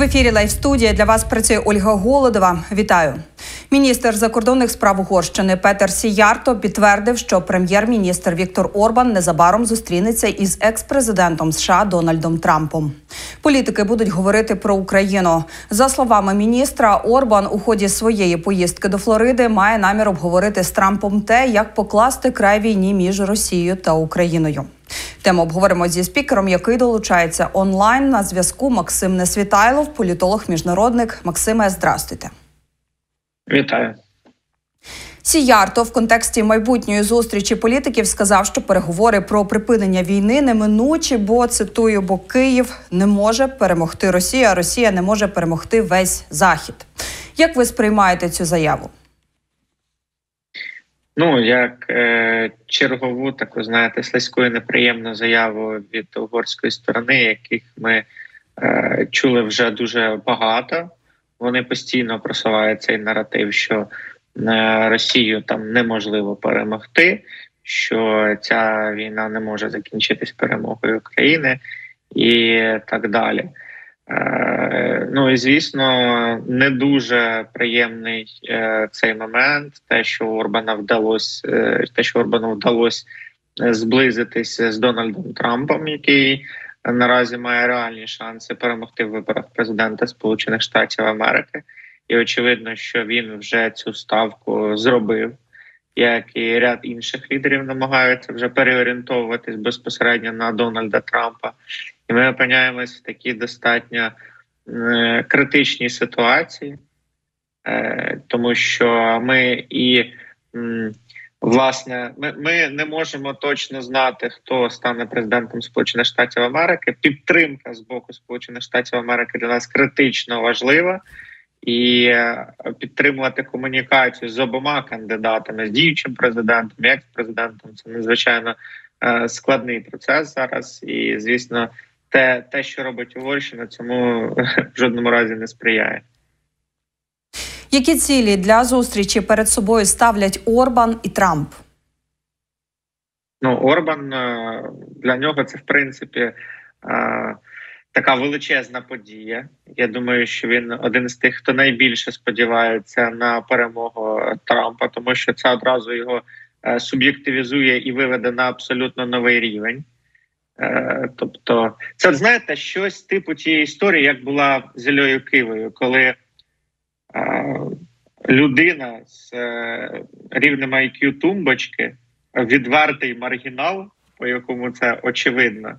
В ефірі Live студія для вас працює Ольга Голодова. Вітаю. Міністр закордонних справ Угорщини Петер Сійярто підтвердив, що прем'єр-міністр Віктор Орбан незабаром зустрінеться із екс-президентом США Дональдом Трампом. Політики будуть говорити про Україну. За словами міністра, Орбан у ході своєї поїздки до Флориди має намір обговорити з Трампом те, як покласти край війні між Росією та Україною. Тему обговоримо зі спікером, який долучається онлайн на зв'язку. Максим Несвітайлов, політолог, міжнародник. Максиме, здрастуйте. Вітаю. Сіярто в контексті майбутньої зустрічі політиків сказав, що переговори про припинення війни неминучі, бо цитую, бо Київ не може перемогти Росію, а Росія не може перемогти весь захід. Як ви сприймаєте цю заяву? Ну як е, чергову таку знаєте слизьку і неприємну заяву від угорської сторони, яких ми е, чули вже дуже багато. Вони постійно просувають цей наратив, що е, Росію там неможливо перемогти, що ця війна не може закінчитись перемогою України і так далі. Е, ну і звісно, не дуже приємний е, цей момент. Те, що Орбана вдалося, е, те, що Орбану вдалося зблизитися з Дональдом Трампом, який наразі має реальні шанси перемогти в виборах президента Сполучених Штатів Америки, і очевидно, що він вже цю ставку зробив. Як і ряд інших лідерів намагаються вже переорієнтовуватись безпосередньо на Дональда Трампа, і ми опиняємось в такій достатньо е, критичній ситуації, е, тому що ми і власне ми, ми не можемо точно знати, хто стане президентом Сполучених Штатів Америки. Підтримка з боку Сполучених Штатів Америки для нас критично важлива. І е, підтримувати комунікацію з обома кандидатами, з діючим президентом, як з президентом, це надзвичайно складний процес зараз. І звісно, те, те, що робить Угорщина, цьому в жодному разі не сприяє. Які цілі для зустрічі перед собою ставлять Орбан і Трамп? Ну, Орбан е, для нього це в принципі е, така величезна подія. Я думаю, що він один з тих, хто найбільше сподівається на перемогу Трампа, тому що це одразу його е, суб'єктивізує і виведе на абсолютно новий рівень. Е, тобто, це знаєте, щось типу тієї історії, як була з Ільою Кивою, коли е, людина з е, рівнем IQ тумбочки, відвертий маргінал, по якому це очевидно,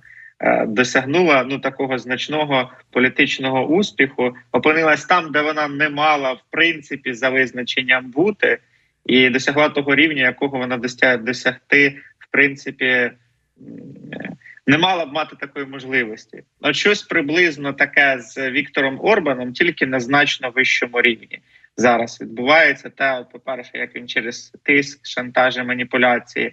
досягнула ну такого значного політичного успіху, опинилась там, де вона не мала в принципі за визначенням бути, і досягла того рівня, якого вона досягти, в принципі не мала б мати такої можливості. От щось приблизно таке з Віктором Орбаном, тільки на значно вищому рівні зараз відбувається. Та, по-перше, як він через тиск, шантаж маніпуляції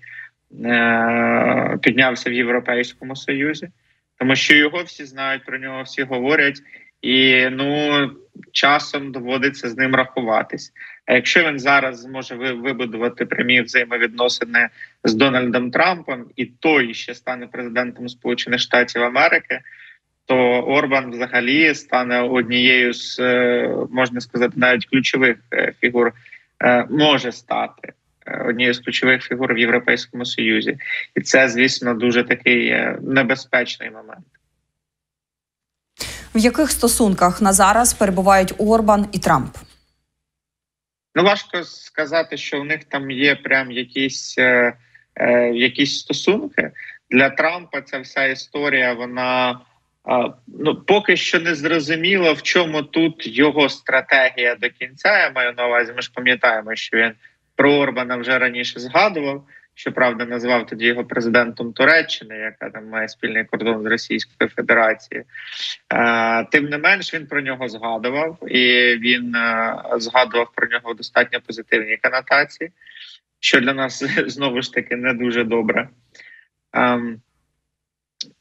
е- піднявся в Європейському Союзі, тому що його всі знають, про нього всі говорять, і ну часом доводиться з ним рахуватись. А якщо він зараз зможе вибудувати прямі взаємовідносини з Дональдом Трампом, і той ще стане президентом Сполучених Штатів Америки, то Орбан взагалі стане однією з е, можна сказати навіть ключових е, фігур, е, може стати однією з ключових фігур в Європейському Союзі, і це, звісно, дуже такий небезпечний момент. В яких стосунках на зараз перебувають Орбан і Трамп? Ну важко сказати, що у них там є прям якісь е, е, якісь стосунки для Трампа. Ця вся історія, вона е, ну поки що не зрозуміло, в чому тут його стратегія до кінця. Я маю на увазі. Ми ж пам'ятаємо, що він про Орбана вже раніше згадував щоправда, назвав тоді його президентом Туреччини, яка там має спільний кордон з Російською Федерацією. Е, тим не менш, він про нього згадував, і він е, згадував про нього достатньо позитивній канотації, що для нас знову ж таки не дуже добре.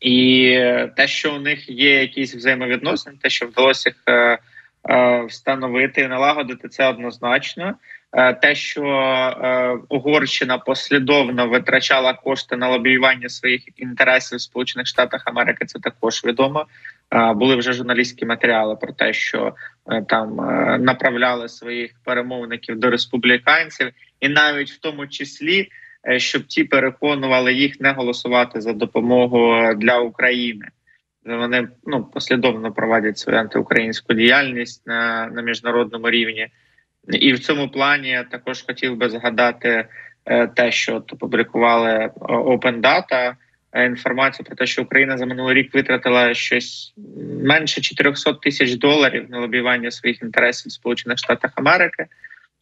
І те, що у них є якісь взаємовідносини, те, що вдалося їх е, встановити і налагодити, це однозначно. Е, те, що е, Угорщина послідовно витрачала кошти на лобіювання своїх інтересів в Сполучених Штатах Америки, це також відомо. були вже журналістські матеріали про те, що е, там е, направляли своїх перемовників до республіканців, і навіть в тому числі е, щоб ті переконували їх не голосувати за допомогу для України. Вони ну послідовно проводять свою антиукраїнську діяльність на, на міжнародному рівні, і в цьому плані також хотів би згадати те, що опублікували Open Data, Е, інформацію про те, що Україна за минулий рік витратила щось менше 400 тисяч доларів на лобіювання своїх інтересів в Сполучених Штатах Америки.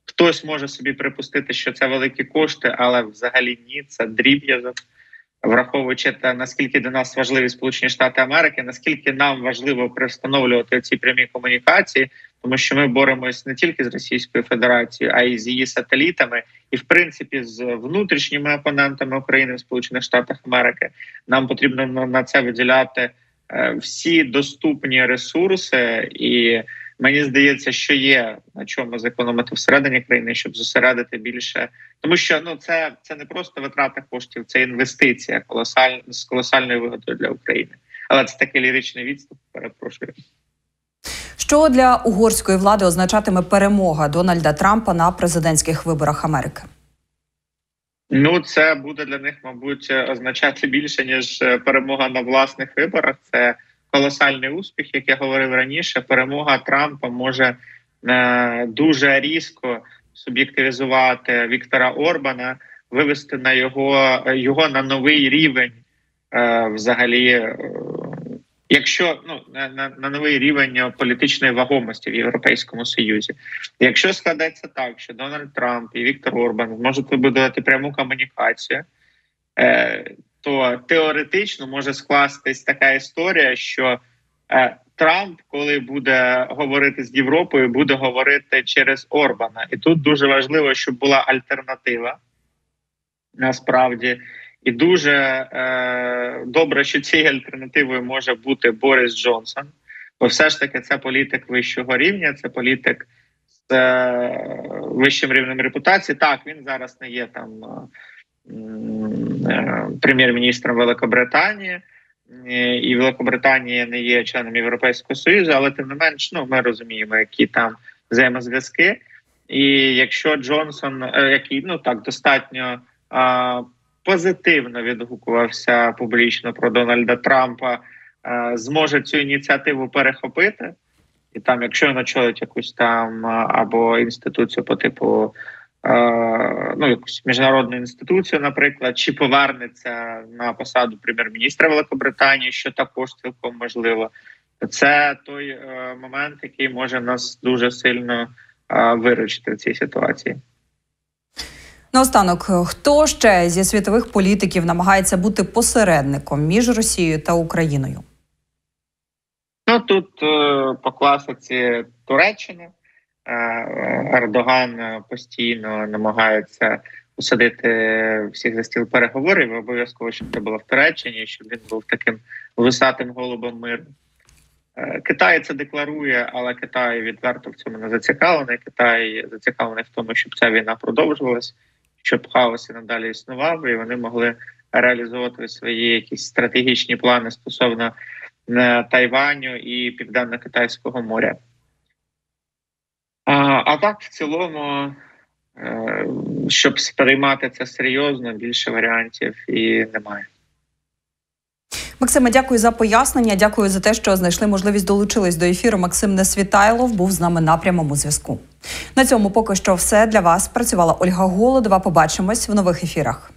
Хтось може собі припустити, що це великі кошти, але взагалі ні, це дріб'язок. Враховуючи те, наскільки для нас важливі Сполучені Штати Америки, наскільки нам важливо пристановлювати ці прямі комунікації, тому що ми боремось не тільки з Російською Федерацією, а й з її сателітами, і в принципі з внутрішніми опонентами України в Сполучених Штатах Америки. Нам потрібно на це виділяти е, всі доступні ресурси, і мені здається, що є на чому зекономити всередині країни, щоб зосередити більше, тому що ну це це не просто витрата коштів, це інвестиція колосаль з колосальною вигодою для України. Але це такий ліричний відступ. Перепрошую. Що для угорської влади означатиме перемога Дональда Трампа на президентських виборах Америки? Ну, це буде для них, мабуть, означати більше ніж е, перемога на власних виборах. Це колосальний успіх, як я говорив раніше. Перемога Трампа може е, дуже різко суб'єктивізувати Віктора Орбана, вивести на його його на новий рівень, е, взагалі. Якщо ну на, на на, новий рівень політичної вагомості в Європейському Союзі, якщо складеться так, що Дональд Трамп і Віктор Орбан зможуть вибудувати пряму комунікацію, е, то теоретично може скластись така історія, що е, Трамп, коли буде говорити з Європою, буде говорити через Орбана, і тут дуже важливо, щоб була альтернатива насправді. І дуже е, добре, що цією альтернативою може бути Борис Джонсон, бо все ж таки це політик вищого рівня, це політик з е, вищим рівнем репутації. Так, він зараз не є там е, е прем'єр-міністром Великобританії, е, і Великобританія не є членом Європейського Союзу, але тим не менш, ну ми розуміємо, які там взаємозв'язки. І якщо Джонсон, е, який ну так достатньо. Позитивно відгукувався публічно про Дональда Трампа, е, зможе цю ініціативу перехопити, і там, якщо він очолить якусь там е, або інституцію по типу. Е, ну, якусь міжнародну інституцію, наприклад, чи повернеться на посаду прем'єр-міністра Великобританії, що також цілком можливо, це той момент, який може нас дуже сильно виручити в цій ситуації. Наостанок, хто ще зі світових політиків намагається бути посередником між Росією та Україною? Ну тут е, по класиці Туреччина е, Ердоган постійно намагається посадити всіх за стіл переговорів. Обов'язково щоб це було в Туреччині, щоб він був таким висатим голубом миру. Е, Китай це декларує, але Китай відверто в цьому не зацікавлений. Китай зацікавлений в тому, щоб ця війна продовжувалась щоб хаос і надалі існував, і вони могли реалізовувати свої якісь стратегічні плани стосовно е, Тайваню і Південно-Китайського моря. А, а так, в цілому, е, щоб сприймати це серйозно, більше варіантів і немає. Максиме, дякую за пояснення. Дякую за те, що знайшли можливість долучились до ефіру. Максим Несвітайлов був з нами на прямому зв'язку. На цьому поки що все для вас. Працювала Ольга Голодова. Побачимось в нових ефірах.